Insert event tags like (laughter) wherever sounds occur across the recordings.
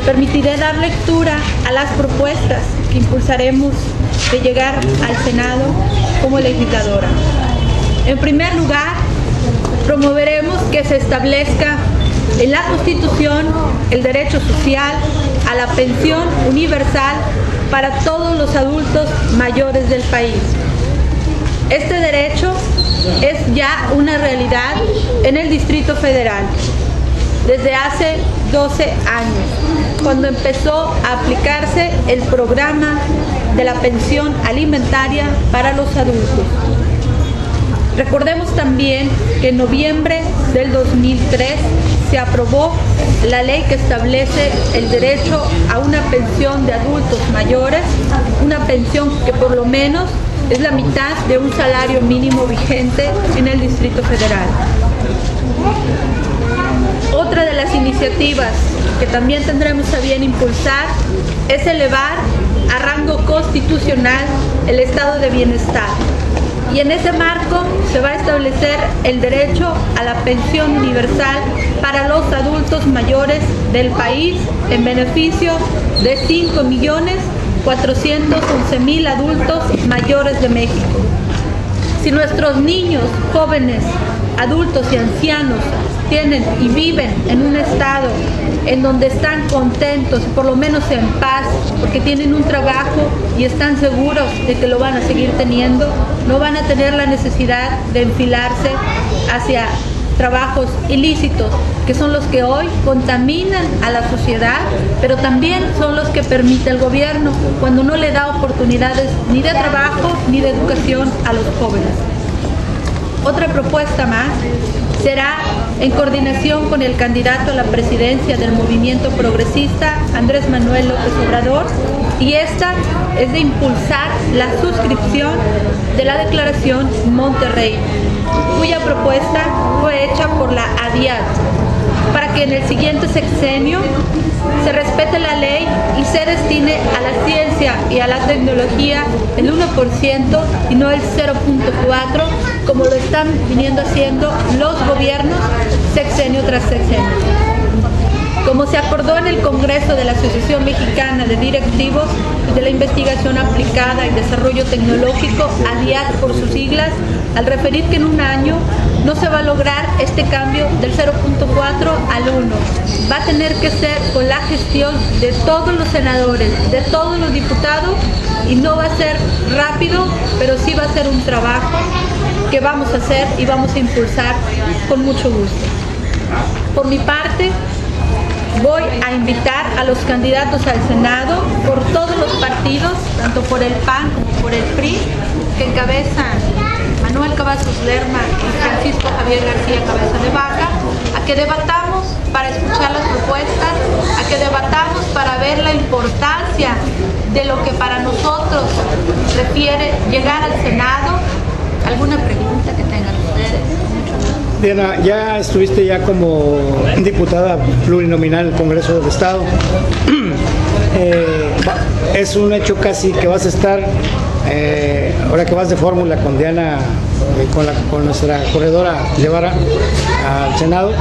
permitiré dar lectura a las propuestas que impulsaremos de llegar al Senado como legisladora. En primer lugar, promoveremos que se establezca en la Constitución el derecho social a la pensión universal para todos los adultos mayores del país. Este derecho es ya una realidad en el Distrito Federal desde hace 12 años, cuando empezó a aplicarse el programa de la pensión alimentaria para los adultos. Recordemos también que en noviembre del 2003 se aprobó la ley que establece el derecho a una pensión de adultos mayores, una pensión que por lo menos es la mitad de un salario mínimo vigente en el Distrito Federal. Otra de las iniciativas que también tendremos a bien impulsar es elevar a rango constitucional el estado de bienestar. Y en ese marco se va a establecer el derecho a la pensión universal para los adultos mayores del país en beneficio de 5.411.000 adultos mayores de México. Si nuestros niños, jóvenes, adultos y ancianos tienen y viven en un estado en donde están contentos, por lo menos en paz, porque tienen un trabajo y están seguros de que lo van a seguir teniendo, no van a tener la necesidad de enfilarse hacia trabajos ilícitos, que son los que hoy contaminan a la sociedad, pero también son los que permite el gobierno cuando no le da oportunidades ni de trabajo ni de educación a los jóvenes. Otra propuesta más será en coordinación con el candidato a la presidencia del movimiento progresista, Andrés Manuel López Obrador, y esta es de impulsar la suscripción de la declaración Monterrey, cuya propuesta fue hecha por la ADIAT, para que en el siguiente sexenio se respete la ley y se destine a la ciencia y a la tecnología el 1% y no el 0.4% como lo están viniendo haciendo los gobiernos sexenio tras sexenio. Como se acordó en el Congreso de la Asociación Mexicana de Directivos de la Investigación Aplicada y Desarrollo Tecnológico, ADIAT por sus siglas, al referir que en un año no se va a lograr este cambio del 0.4 al 1. Va a tener que ser con la gestión de todos los senadores, de todos los diputados y no va a ser rápido, pero sí va a ser un trabajo que vamos a hacer y vamos a impulsar con mucho gusto. Por mi parte, voy a invitar a los candidatos al Senado por todos los partidos, tanto por el PAN como por el PRI, que encabezan Manuel Cavazos Lerma y Francisco Javier García Cabeza de Vaca, a que debatamos para escuchar las propuestas, a que debatamos para ver la importancia de lo que para nosotros refiere llegar al Senado. ¿Alguna pregunta que tengan ustedes? Diana, ya estuviste ya como diputada plurinominal en el Congreso del Estado. (clears throat) Eh, es un hecho casi que vas a estar, eh, ahora que vas de fórmula con Diana, eh, con, la- con nuestra corredora Guevara al Senado,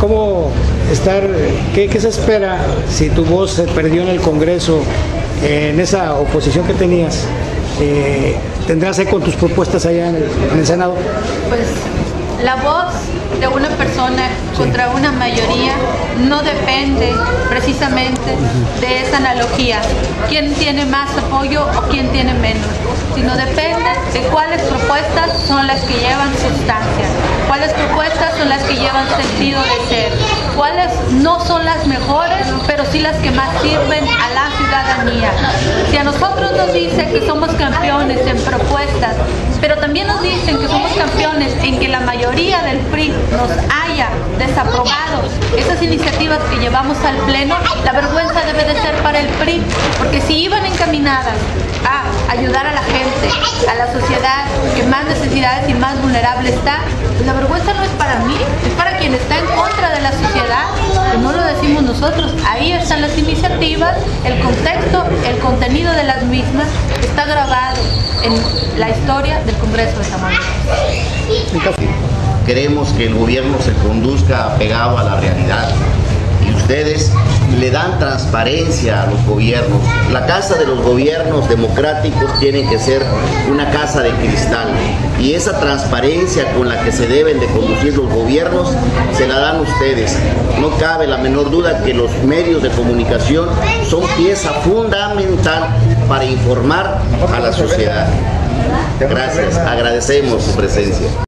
¿cómo estar, qué, qué se espera si tu voz se perdió en el Congreso, en esa oposición que tenías? Eh, ¿Tendrás eco con tus propuestas allá en el, en el Senado? Pues la voz de una persona contra una mayoría no depende precisamente de esa analogía, quién tiene más apoyo o quién tiene menos, sino depende de cuáles propuestas son las que llevan sustancia, cuáles propuestas son las que llevan sentido de ser, cuáles no son las mejores, pero sí las que más sirven a la ciudadanía. Si a nosotros nos dicen que somos campeones en propuestas, pero también nos dicen que somos campeones en que la mayoría del PRI nos haya desaprobado esas iniciativas que llevamos al Pleno, la vergüenza debe de ser para el PRI, porque si iban encaminadas a ayudar a la gente, a la sociedad que más necesidades y más vulnerable está, pues la vergüenza no es para mí, es para quien está en contra de la sociedad, que no lo decimos nosotros, ahí están las iniciativas, el contexto, el contenido de las mismas está grabado en la historia del Congreso de Tamaulipas. Queremos que el gobierno se conduzca apegado a la realidad ustedes le dan transparencia a los gobiernos. La casa de los gobiernos democráticos tiene que ser una casa de cristal y esa transparencia con la que se deben de conducir los gobiernos se la dan ustedes. No cabe la menor duda que los medios de comunicación son pieza fundamental para informar a la sociedad. Gracias, agradecemos su presencia.